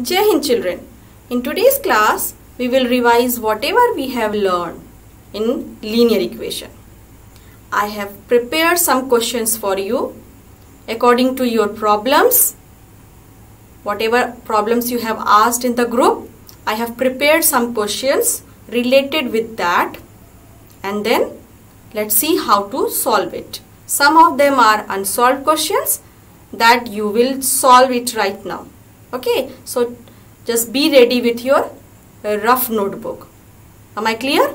Jai Hind children. In today's class, we will revise whatever we have learned in linear equation. I have prepared some questions for you according to your problems. Whatever problems you have asked in the group, I have prepared some questions related with that and then let's see how to solve it. Some of them are unsolved questions that you will solve it right now okay so just be ready with your uh, rough notebook. Am i clear?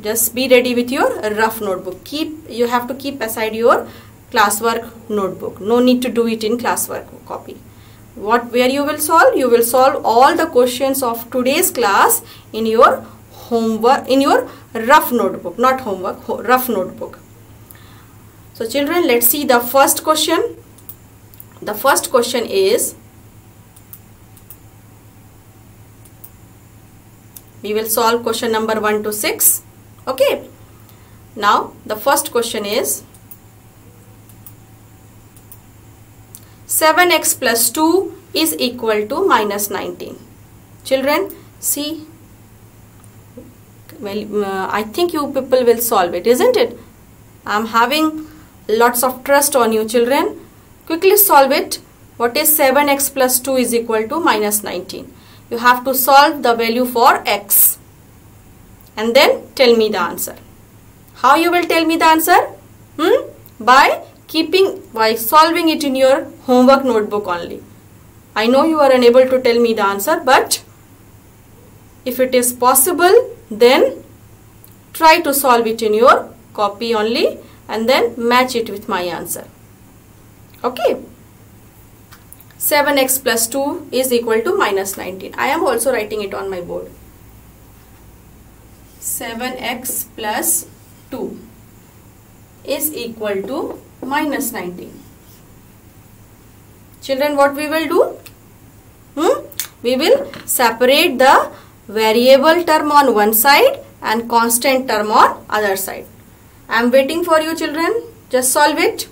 Just be ready with your rough notebook. Keep you have to keep aside your classwork notebook. No need to do it in classwork copy. What where you will solve? You will solve all the questions of today's class in your homework in your rough notebook. Not homework rough notebook. So children let's see the first question. The first question is we will solve question number 1 to 6 okay. Now the first question is 7x plus 2 is equal to minus 19 children see well uh, I think you people will solve it isn't it? I'm having lots of trust on you children. Quickly solve it. What is 7x plus 2 is equal to minus 19 you have to solve the value for x and then tell me the answer. How you will tell me the answer? Hmm? By keeping, by solving it in your homework notebook only. I know you are unable to tell me the answer but if it is possible then try to solve it in your copy only and then match it with my answer. Okay. 7x plus 2 is equal to minus 19. I am also writing it on my board. 7x plus 2 is equal to minus 19. Children, what we will do? Hmm? We will separate the variable term on one side and constant term on other side. I am waiting for you children. Just solve it.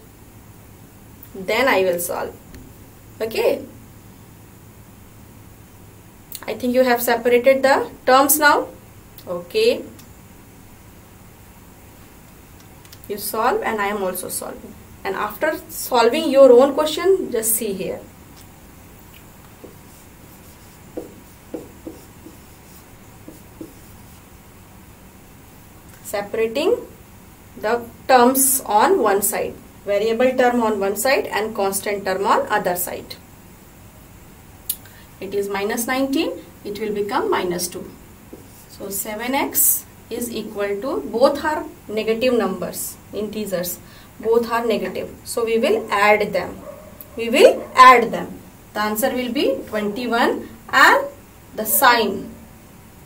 Then I will solve okay. I think you have separated the terms now. Okay. You solve and I am also solving. And after solving your own question just see here. Separating the terms on one side variable term on one side and constant term on other side. It is minus 19, it will become minus 2. So 7x is equal to, both are negative numbers, integers, both are negative. So we will add them. We will add them. The answer will be 21 and the sign,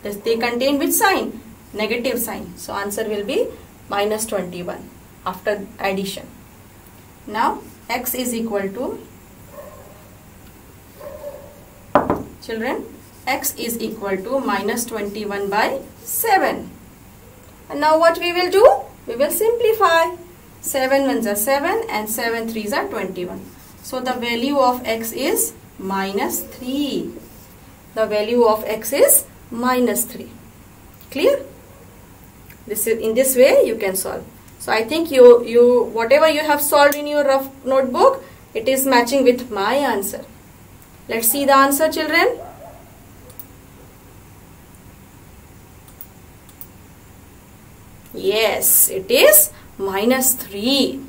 Does they contain which sign? Negative sign. So answer will be minus 21 after addition. Now x is equal to children x is equal to minus 21 by 7. And now what we will do? We will simplify. 7 ones are 7 and 7 threes are 21. So the value of x is minus 3. The value of x is minus 3. Clear? This is in this way you can solve. So I think you, you whatever you have solved in your rough notebook, it is matching with my answer. Let's see the answer children. Yes, it is minus 3.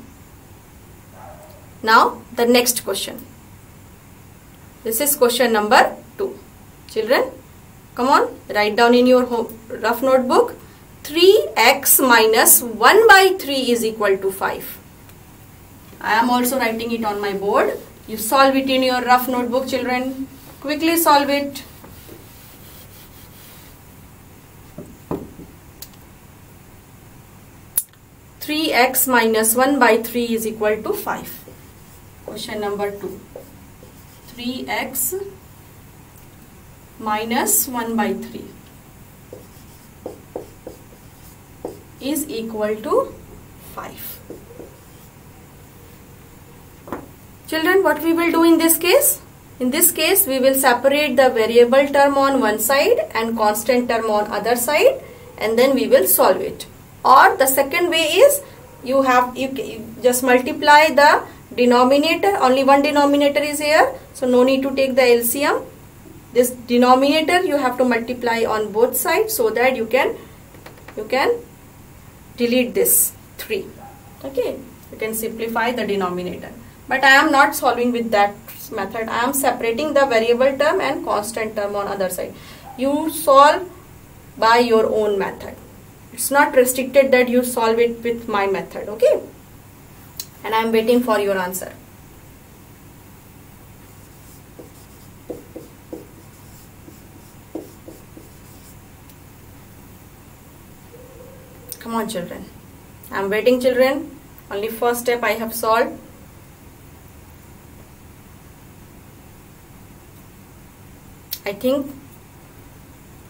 Now the next question. This is question number 2. Children, come on, write down in your home, rough notebook 3x minus 1 by 3 is equal to 5. I am also writing it on my board. You solve it in your rough notebook children. Quickly solve it. Three x minus one by three is equal to five. Question number two. Three x minus one by three. Is equal to 5. Children, what we will do in this case? In this case, we will separate the variable term on one side and constant term on other side and then we will solve it. Or the second way is you have you, you just multiply the denominator only one denominator is here so no need to take the LCM this denominator you have to multiply on both sides so that you can you can delete this 3 okay you can simplify the denominator. But I am not solving with that method. I am separating the variable term and constant term on other side. You solve by your own method. It's not restricted that you solve it with my method okay? And I am waiting for your answer come on children. I am waiting children. Only first step I have solved. I think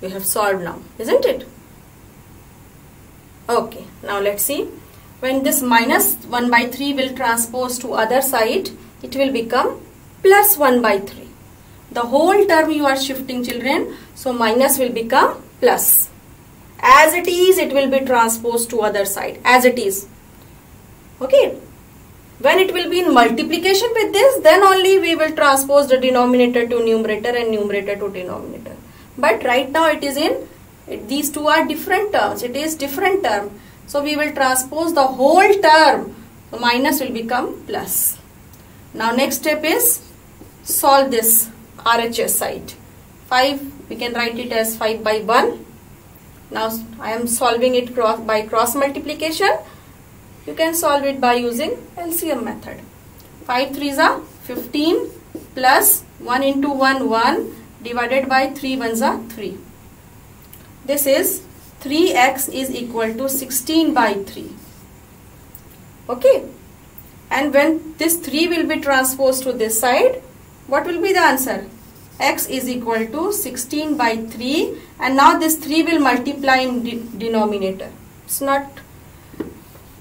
we have solved now isn't it? Okay now let's see. When this minus 1 by 3 will transpose to other side it will become plus 1 by 3 the whole term you are shifting children so minus will become plus as it is it will be transposed to other side. As it is. Okay? When it will be in multiplication with this then only we will transpose the denominator to numerator and numerator to denominator. But right now it is in it, these two are different terms. It is different term. So we will transpose the whole term. So minus will become plus. Now next step is solve this RHS side. 5 we can write it as 5 by 1 now I am solving it cross by cross multiplication you can solve it by using LCM method 5 3s are 15 plus 1 into 1 1 divided by 3 ones are 3 this is 3x is equal to 16 by 3. Okay. And when this 3 will be transposed to this side, what will be the answer? X is equal to 16 by 3 and now this 3 will multiply in de denominator. It's not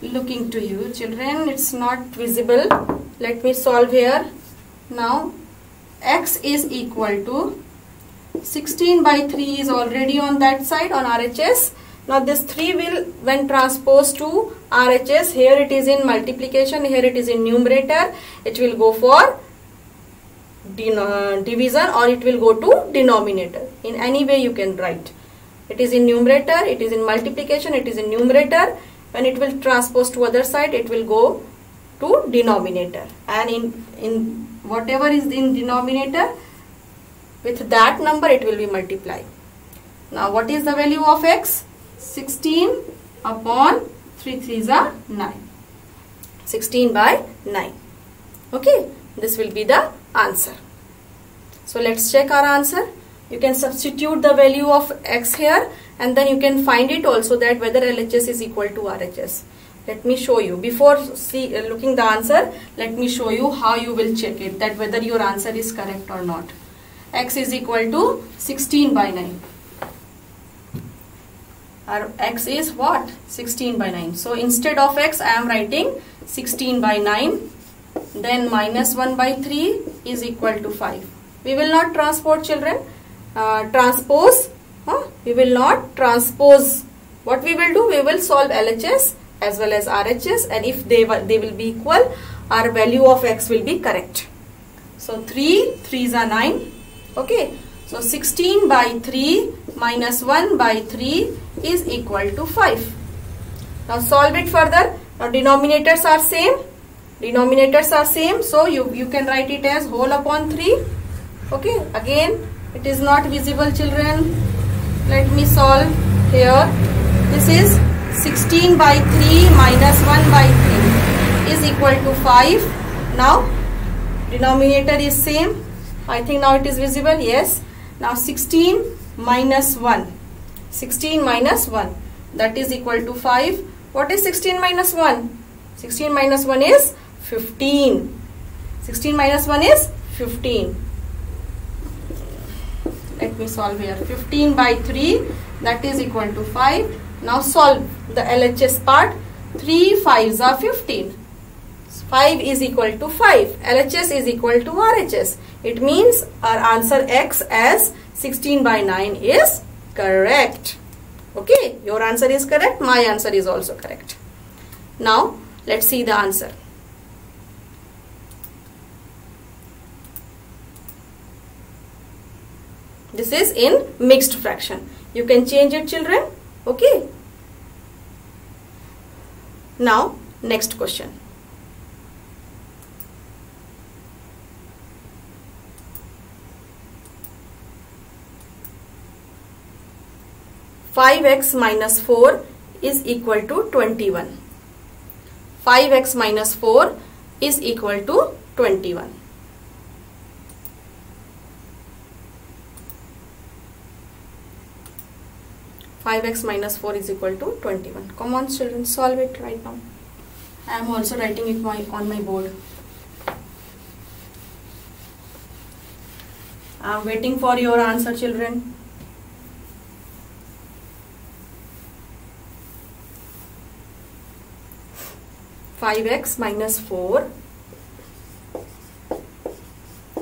looking to you children, it's not visible. Let me solve here. Now x is equal to 16 by 3 is already on that side on RHS. Now this 3 will when transposed to RHS here it is in multiplication here it is in numerator it will go for division or it will go to denominator in any way you can write. It is in numerator it is in multiplication it is in numerator when it will transpose to other side it will go to denominator and in in whatever is in denominator with that number it will be multiplied. Now what is the value of x? 16 upon 3 3s are 9. 16 by 9. Okay, this will be the answer. So let's check our answer. You can substitute the value of x here and then you can find it also that whether LHS is equal to RHS. Let me show you. Before see, uh, looking the answer, let me show you how you will check it that whether your answer is correct or not x is equal to 16 by 9 our x is what 16 by 9 so instead of x I am writing 16 by 9 then minus 1 by 3 is equal to 5 we will not transport children uh, transpose huh? we will not transpose what we will do we will solve LHS as well as RHS and if they, they will be equal our value of x will be correct so 3 3s are 9 Okay. So 16 by 3 minus 1 by 3 is equal to 5. Now solve it further. Now denominators are same. Denominators are same. So you, you can write it as whole upon 3. Okay. Again it is not visible children. Let me solve here. This is 16 by 3 minus 1 by 3 is equal to 5. Now denominator is same I think now it is visible. Yes. Now 16 minus 1. 16 minus 1. That is equal to 5. What is 16 minus 1? 16 minus 1 is 15. 16 minus 1 is 15. Let me solve here. 15 by 3 that is equal to 5. Now solve the LHS part. 3 5s are 15. 5 is equal to 5. LHS is equal to RHS. It means our answer X as 16 by 9 is correct. Okay, your answer is correct. My answer is also correct. Now, let's see the answer. This is in mixed fraction. You can change it children. Okay. Now, next question. Five x minus four is equal to twenty-one. Five x minus four is equal to twenty-one. 5x minus 4 is equal to 21. Come on children, solve it right now. I am also writing it my, on my board. I am waiting for your answer children. Five x minus four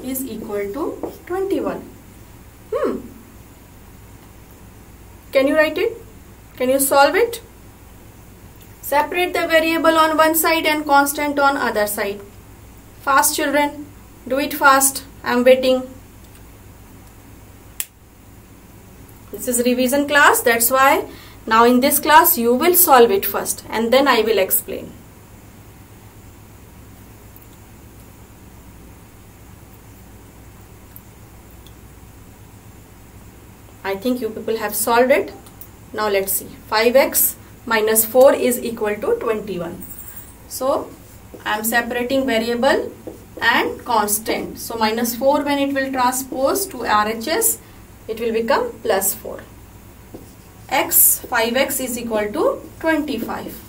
is equal to twenty-one. Hmm. Can you write it? Can you solve it? Separate the variable on one side and constant on other side. Fast children. Do it fast. I am waiting. This is revision class. That's why now in this class you will solve it first and then I will explain. Think you people have solved it. Now let's see. 5x minus 4 is equal to 21. So I am separating variable and constant. So minus 4 when it will transpose to RHS, it will become plus 4. x, 5x is equal to 25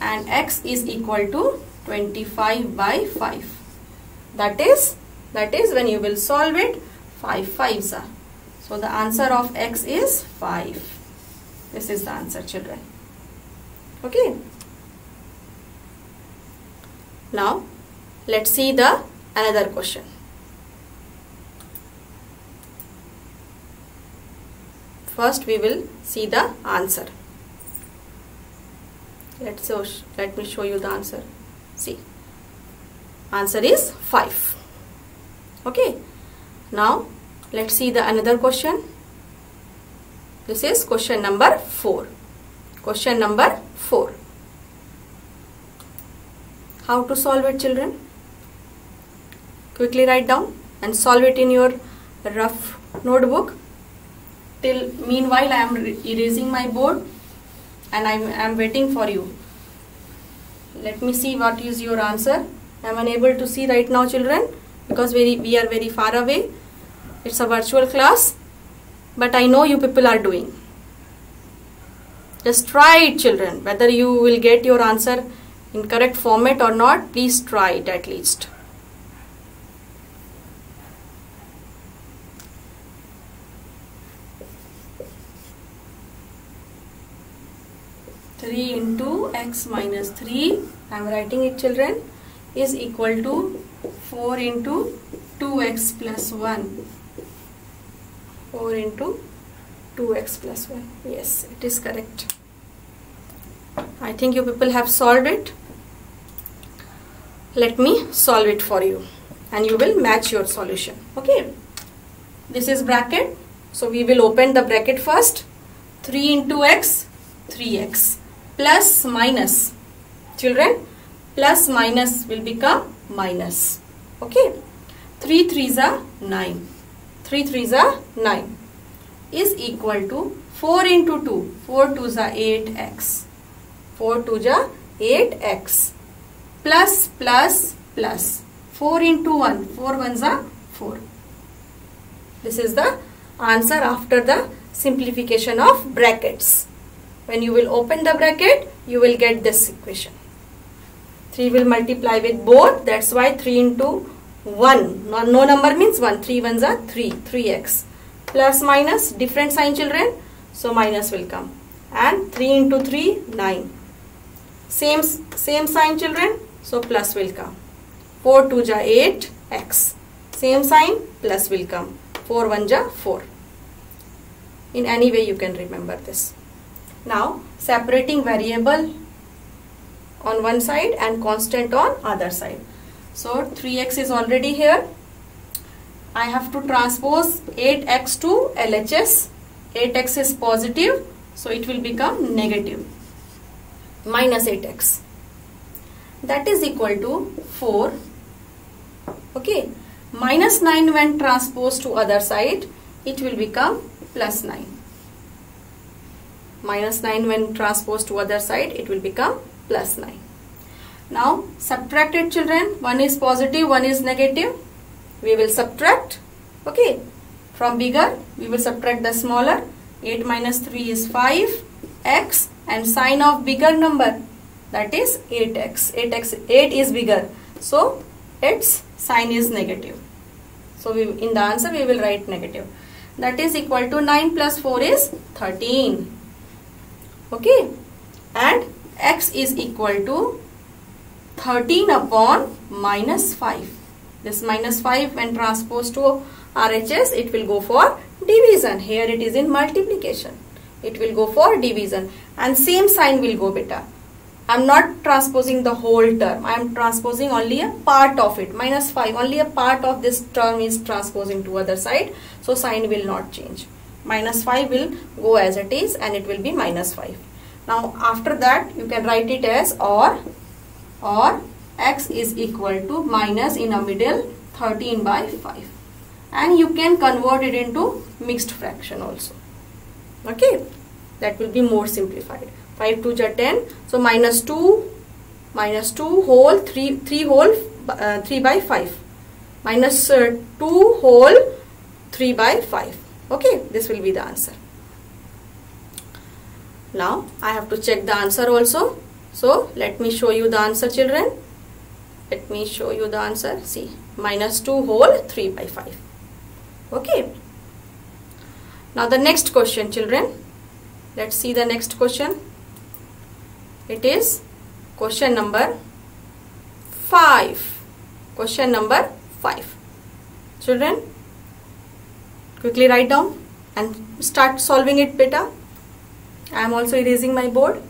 and x is equal to 25 by 5. That is, that is when you will solve it, 5 5s are. So the answer of x is 5. This is the answer children. Okay. Now let's see the another question. First we will see the answer. Let's show, let me show you the answer. See. Answer is 5. Okay. Now Let's see the another question. This is question number 4. Question number 4. How to solve it children? Quickly write down and solve it in your rough notebook. Till meanwhile I am erasing my board and I am waiting for you. Let me see what is your answer. I am unable to see right now children because very, we are very far away it's a virtual class, but I know you people are doing. Just try it children. Whether you will get your answer in correct format or not, please try it at least. Three into x minus three. I am writing it children is equal to 4 into 2x plus 1 4 into 2x plus 1 yes it is correct. I think you people have solved it. Let me solve it for you and you will match your solution. Okay? This is bracket. So we will open the bracket first. 3 into x 3x plus minus. Children plus minus will become minus. Okay? 3 3s are 9 3 3s are 9 is equal to 4 into 2. 4 2s are 8x. 4 2s are 8x plus plus plus 4 into 1. 4 1s are 4. This is the answer after the simplification of brackets. When you will open the bracket, you will get this equation. 3 will multiply with both. That's why 3 into 1 no, no number means 1 3 ones are 3 3x plus minus different sign children so minus will come and 3 into 3 9 same same sign children So plus will come. 4 2 ja 8 x. Same sign plus will come. 4 1 ja 4. In any way you can remember this. Now separating variable on one side and constant on other side. So 3x is already here. I have to transpose 8x to LHS. 8x is positive so it will become negative minus 8x. That is equal to 4. Okay. Minus 9 when transposed to other side it will become plus 9. Minus 9 when transposed to other side it will become plus 9. Now subtracted children, one is positive, one is negative. We will subtract. Okay. From bigger, we will subtract the smaller. 8 minus 3 is 5 x and sign of bigger number that is 8x. 8x 8 is bigger. So its sign is negative. So we, in the answer we will write negative. That is equal to 9 plus 4 is 13. Okay. And x is equal to 13 upon minus 5. This minus 5 when transposed to RHS it will go for division. Here it is in multiplication. It will go for division and same sign will go beta. I am not transposing the whole term. I am transposing only a part of it. Minus 5. Only a part of this term is transposing to other side. So sign will not change. Minus 5 will go as it is and it will be minus 5. Now after that you can write it as or or x is equal to minus in a middle 13 by 5 and you can convert it into mixed fraction also. Okay? That will be more simplified. 5 2 are 10 so minus 2 minus 2 whole 3 3 whole uh, 3 by 5 minus, uh, 2 whole 3 by 5 okay? This will be the answer. Now I have to check the answer also so let me show you the answer children. Let me show you the answer. See minus 2 whole 3 by 5. Okay. Now the next question children. Let's see the next question. It is question number 5. Question number 5. Children quickly write down and start solving it better. I am also erasing my board.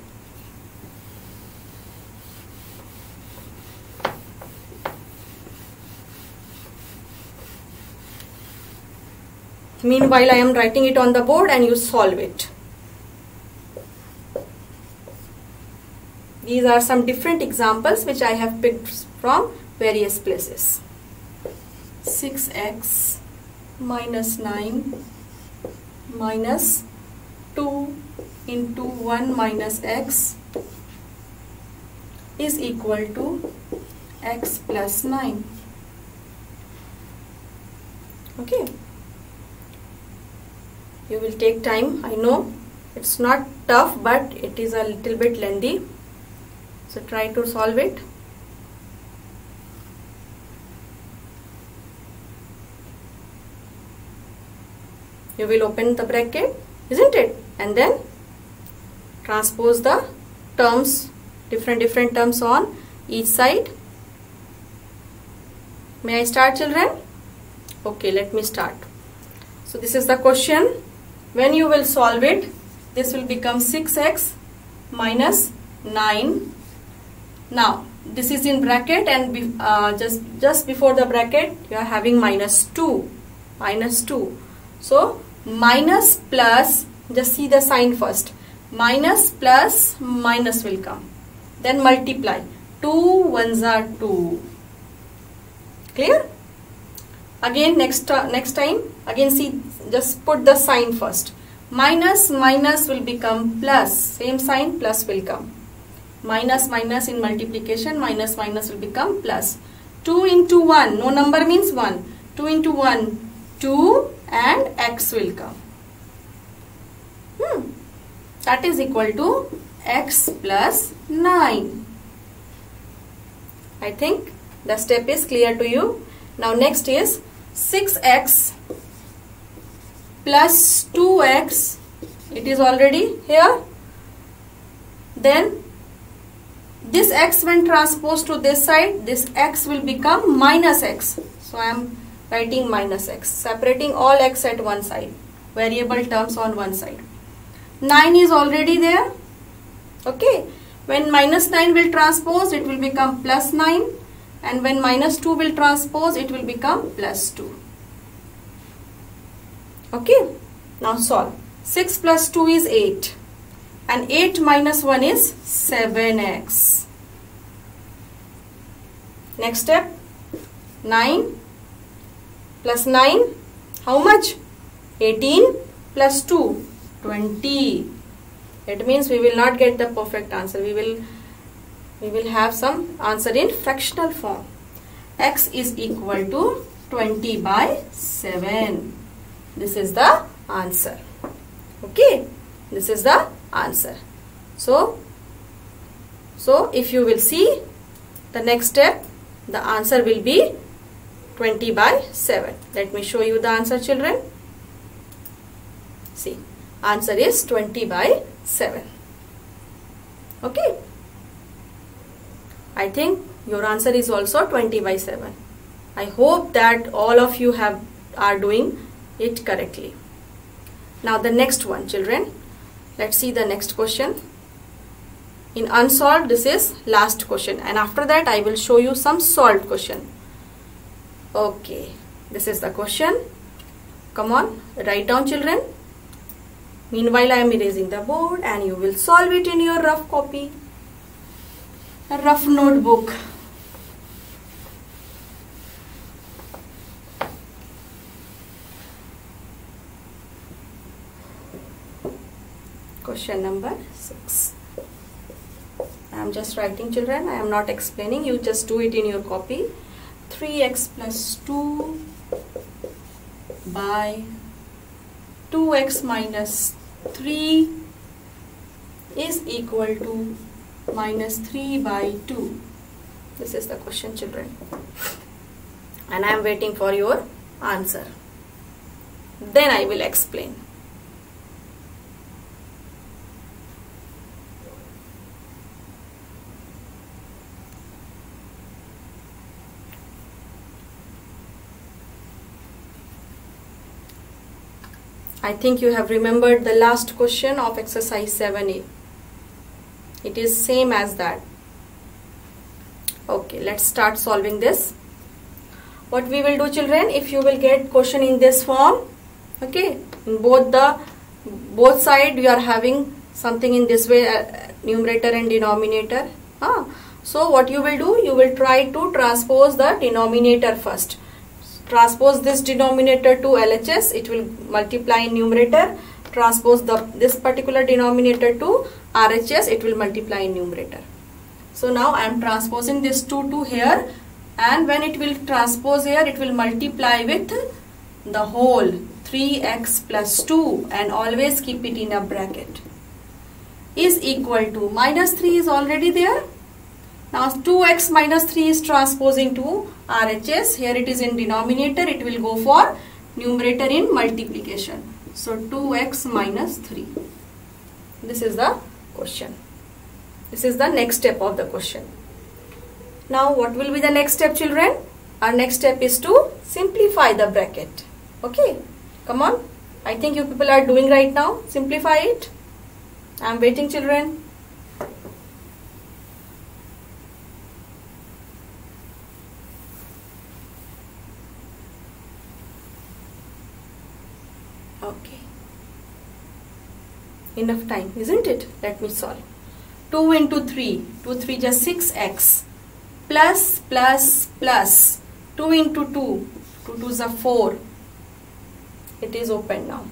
Meanwhile, I am writing it on the board and you solve it. These are some different examples which I have picked from various places. 6x minus 9 minus 2 into 1 minus x is equal to x plus 9. Okay you will take time I know. It's not tough but it is a little bit lengthy. So try to solve it. You will open the bracket isn't it? And then transpose the terms different different terms on each side. May I start children? Okay let me start. So this is the question when you will solve it, this will become 6x minus 9. Now, this is in bracket and be, uh, just, just before the bracket, you are having minus 2. Minus 2. So, minus plus, just see the sign first. Minus plus minus will come. Then multiply. 2 ones are 2. Clear? Again next, uh, next time, again see just put the sign first. Minus minus will become plus. Same sign plus will come. Minus minus in multiplication minus minus will become plus. 2 into 1. No number means 1. 2 into 1. 2 and x will come. Hmm. That is equal to x plus 9. I think the step is clear to you. Now next is 6x plus 2x it is already here then this x when transposed to this side, this x will become minus x. So I am writing minus x, separating all x at one side, variable terms on one side. 9 is already there. Okay. When minus 9 will transpose, it will become plus 9. And when minus 2 will transpose, it will become plus 2. Okay. Now solve. 6 plus 2 is 8. And 8 minus 1 is 7x. Next step. 9 plus 9. How much? 18 plus 2. 20 it means we will not get the perfect answer we will we will have some answer in fractional form x is equal to 20 by 7 this is the answer okay this is the answer so so if you will see the next step the answer will be 20 by 7 let me show you the answer children see Answer is 20 by 7. Okay. I think your answer is also 20 by 7. I hope that all of you have are doing it correctly. Now the next one children. Let's see the next question. In unsolved this is last question and after that I will show you some solved question. Okay. This is the question. Come on write down children. Meanwhile, I am erasing the board and you will solve it in your rough copy, a rough notebook. Question number 6. I am just writing children, I am not explaining, you just do it in your copy. 3x plus 2 by 2x minus 3 is equal to minus 3 by 2. This is the question children. And I am waiting for your answer. Then I will explain. I think you have remembered the last question of exercise 7a. It is same as that. Okay, let's start solving this. What we will do children, if you will get question in this form, okay, in both the, both side you are having something in this way, uh, numerator and denominator. Ah, so what you will do, you will try to transpose the denominator first transpose this denominator to LHS it will multiply in numerator transpose the this particular denominator to RHS it will multiply in numerator. So now I am transposing this 2 to here and when it will transpose here it will multiply with the whole 3x plus 2 and always keep it in a bracket. Is equal to minus 3 is already there now 2x minus 3 is transposing to RHS. Here it is in denominator. It will go for numerator in multiplication. So 2x minus 3. This is the question. This is the next step of the question. Now what will be the next step children? Our next step is to simplify the bracket. Okay. Come on. I think you people are doing right now. Simplify it. I am waiting children. Enough time isn't it? Let me solve. 2 into 3 2 3 just 6x plus plus plus. 2 into 2 2 2 is a 4 it is open now.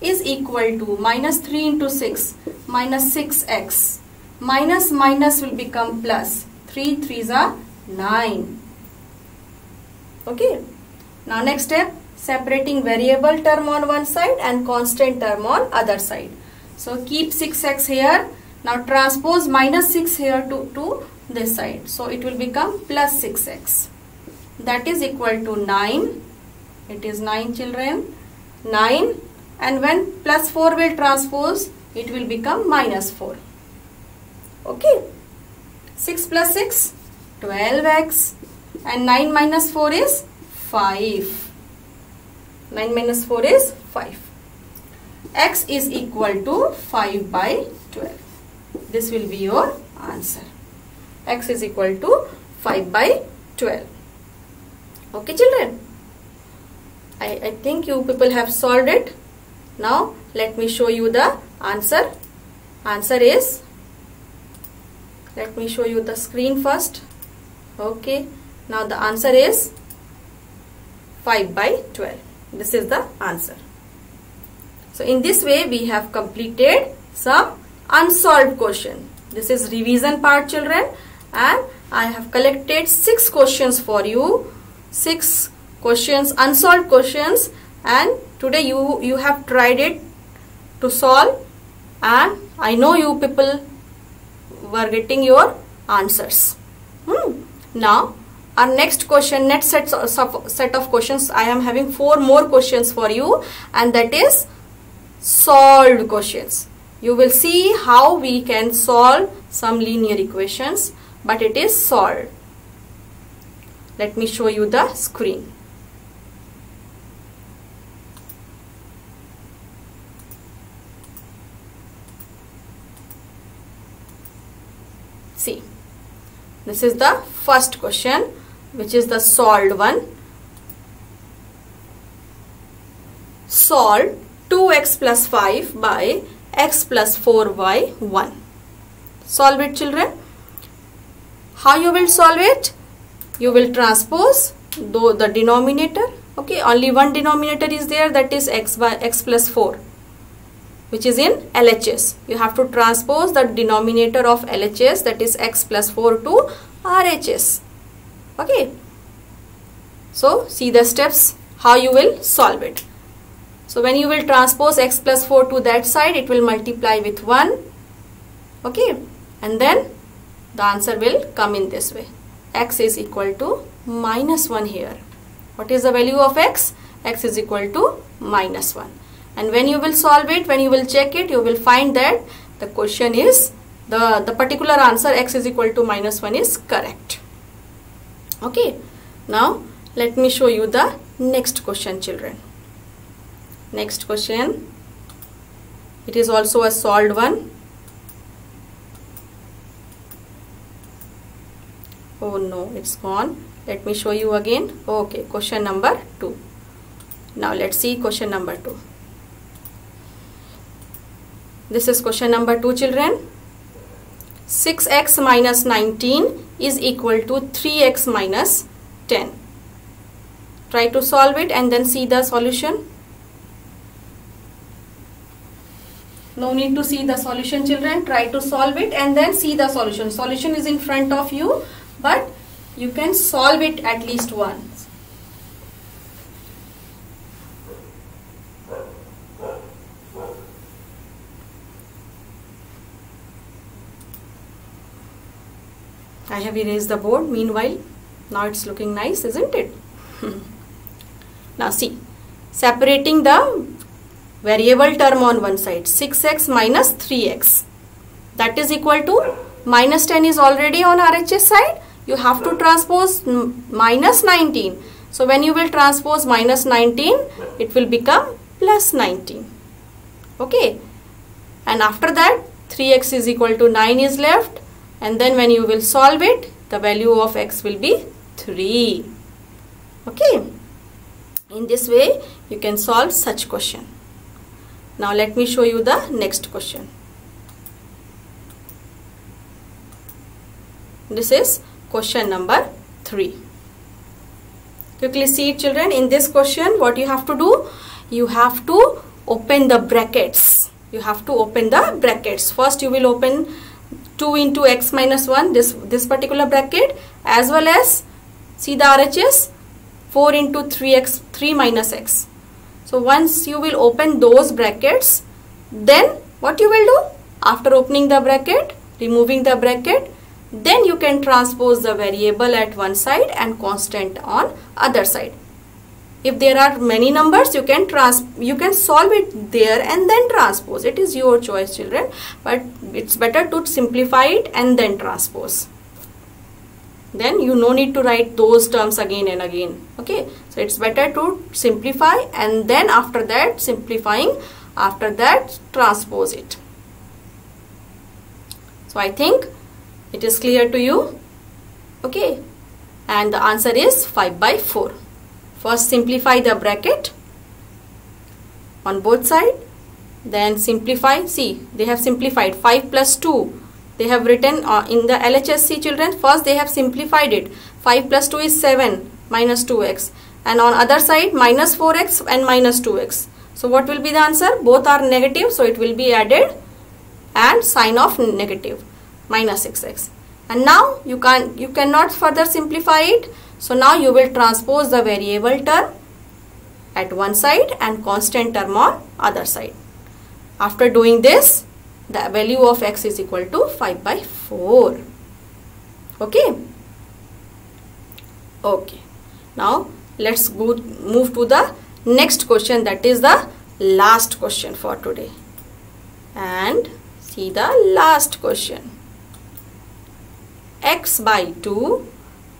Is equal to minus 3 into 6 minus 6x minus minus will become plus. 3 3s are 9 okay? Now next step. Separating variable term on one side and constant term on other side so keep 6x here. Now transpose minus 6 here to, to this side. So it will become plus 6x. That is equal to 9. It is 9 children. 9 and when plus 4 will transpose it will become minus 4. Okay. 6 plus 6 12x and 9 minus 4 is 5 9 minus 4 is 5 x is equal to 5 by 12 this will be your answer. X is equal to 5 by 12 okay children? I, I think you people have solved it. Now let me show you the answer. Answer is let me show you the screen first. Okay now the answer is 5 by 12 this is the answer so in this way we have completed some unsolved question. This is revision part children. And I have collected six questions for you. Six questions unsolved questions. And today you you have tried it to solve. And I know you people were getting your answers. Hmm. now our next question next set set of questions. I am having four more questions for you. And that is solved questions. You will see how we can solve some linear equations but it is solved. Let me show you the screen. See this is the first question which is the solved one. Solve 2x plus 5 by x plus 4y 1 solve it children how you will solve it you will transpose the, the denominator okay only one denominator is there that is x by x plus 4 which is in LHS. You have to transpose the denominator of LHS that is x plus 4 to RHS. Okay. So see the steps how you will solve it. So when you will transpose x plus 4 to that side it will multiply with 1. Okay. And then the answer will come in this way. x is equal to minus 1 here. What is the value of x? x is equal to minus 1 and when you will solve it when you will check it you will find that the question is the the particular answer x is equal to minus 1 is correct okay now let me show you the next question children next question it is also a solved one oh no it's gone let me show you again okay question number 2 now let's see question number 2 this is question number 2 children. 6x minus 19 is equal to 3x minus 10. Try to solve it and then see the solution. No need to see the solution children. Try to solve it and then see the solution. Solution is in front of you but you can solve it at least once. I have erased the board meanwhile now it's looking nice isn't it now see separating the variable term on one side 6x minus 3x that is equal to minus 10 is already on RHS side. You have to transpose minus 19 so when you will transpose minus 19 it will become plus 19 okay? And after that 3x is equal to 9 is left. And then when you will solve it the value of x will be 3 okay? In this way you can solve such question now let me show you the next question. This is question number 3 quickly see children. In this question what you have to do? You have to open the brackets. You have to open the brackets. First you will open 2 into x minus 1 this this particular bracket as well as see the RHS 4 into 3x 3 minus x so once you will open those brackets then what you will do? After opening the bracket removing the bracket then you can transpose the variable at one side and constant on other side. If there are many numbers you can trans you can solve it there and then transpose. It is your choice children but it's better to simplify it and then transpose then you no need to write those terms again and again okay? So it's better to simplify and then after that simplifying after that transpose it. So I think it is clear to you okay? And the answer is 5 by 4 first simplify the bracket on both side then simplify see they have simplified 5 plus 2 they have written uh, in the LHSC children first they have simplified it. 5 plus 2 is 7 minus 2x and on other side minus 4x and minus 2x so what will be the answer? Both are negative so it will be added and sign of negative minus 6x and now you can you cannot further simplify it. So now you will transpose the variable term at one side and constant term on other side. After doing this the value of x is equal to 5 by 4 okay? Okay. Now let's go move to the next question that is the last question for today. And see the last question. X by 2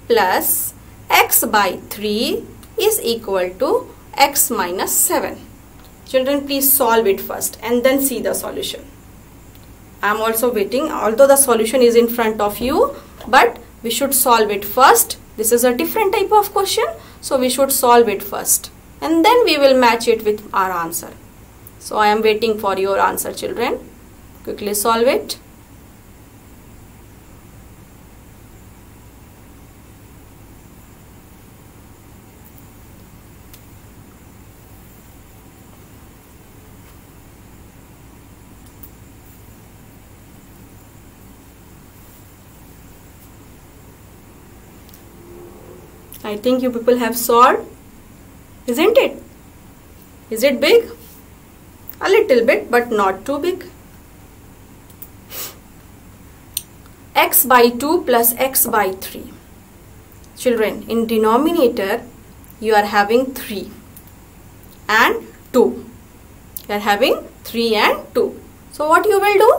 plus x by 3 is equal to x minus 7 children please solve it first and then see the solution I am also waiting although the solution is in front of you but we should solve it first. This is a different type of question so we should solve it first and then we will match it with our answer. So I am waiting for your answer children. Quickly solve it. I think you people have solved, isn't it? Is it big? A little bit, but not too big. x by 2 plus x by 3. Children, in denominator, you are having 3 and 2. You are having 3 and 2. So, what you will do?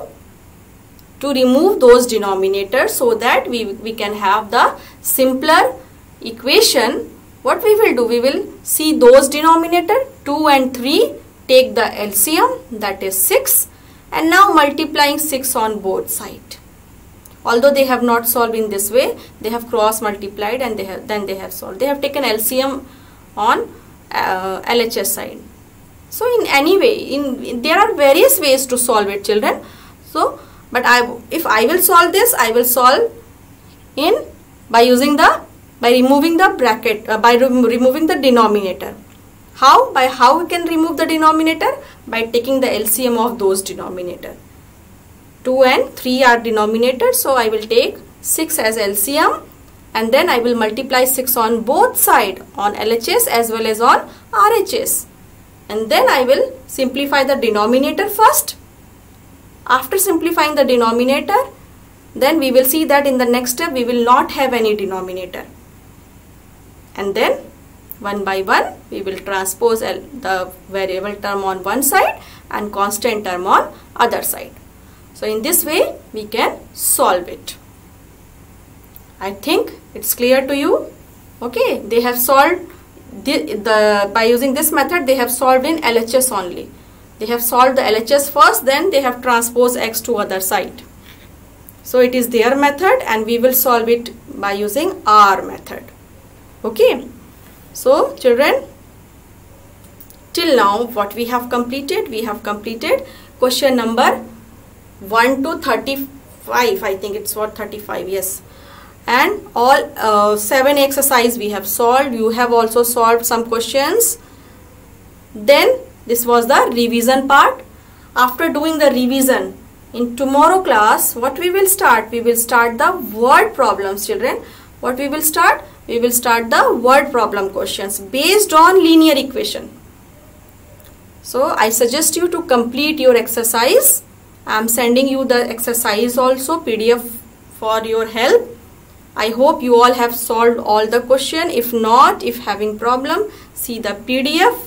To remove those denominators so that we, we can have the simpler equation, what we will do? We will see those denominator 2 and 3 take the LCM that is 6 and now multiplying 6 on both side. Although they have not solved in this way, they have cross multiplied and they have then they have solved. They have taken LCM on uh, LHS side. So in any way, in, in there are various ways to solve it children. So but I if I will solve this, I will solve in by using the by removing the bracket uh, by removing the denominator. How? By how we can remove the denominator? By taking the LCM of those denominator. 2 and 3 are denominator so I will take 6 as LCM and then I will multiply 6 on both side on LHS as well as on RHS and then I will simplify the denominator first. After simplifying the denominator then we will see that in the next step we will not have any denominator and then one by one we will transpose the variable term on one side and constant term on other side. So in this way we can solve it. I think it's clear to you. Okay, they have solved the, the by using this method they have solved in LHS only. They have solved the LHS first then they have transposed x to other side. So it is their method and we will solve it by using our method okay. So children till now what we have completed we have completed question number 1 to 35 i think it's what 35 yes. And all uh, seven exercise we have solved. You have also solved some questions. Then this was the revision part. After doing the revision in tomorrow class what we will start? We will start the word problems children what we will start we will start the word problem questions based on linear equation. So I suggest you to complete your exercise. I am sending you the exercise also PDF for your help. I hope you all have solved all the question. If not, if having problem, see the PDF.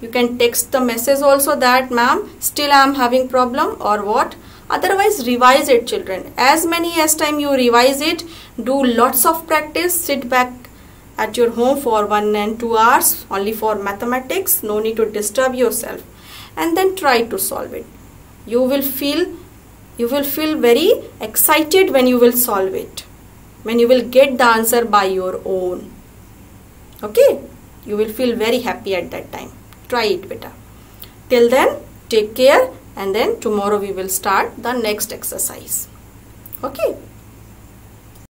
You can text the message also that ma'am still I am having problem or what. Otherwise revise it children. As many as time you revise it do lots of practice. Sit back at your home for one and two hours only for mathematics. No need to disturb yourself. And then try to solve it. You will feel you will feel very excited when you will solve it. When you will get the answer by your own. Okay? You will feel very happy at that time. Try it beta. Till then take care and then tomorrow we will start the next exercise. Okay